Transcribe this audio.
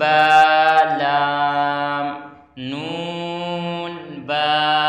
با نون با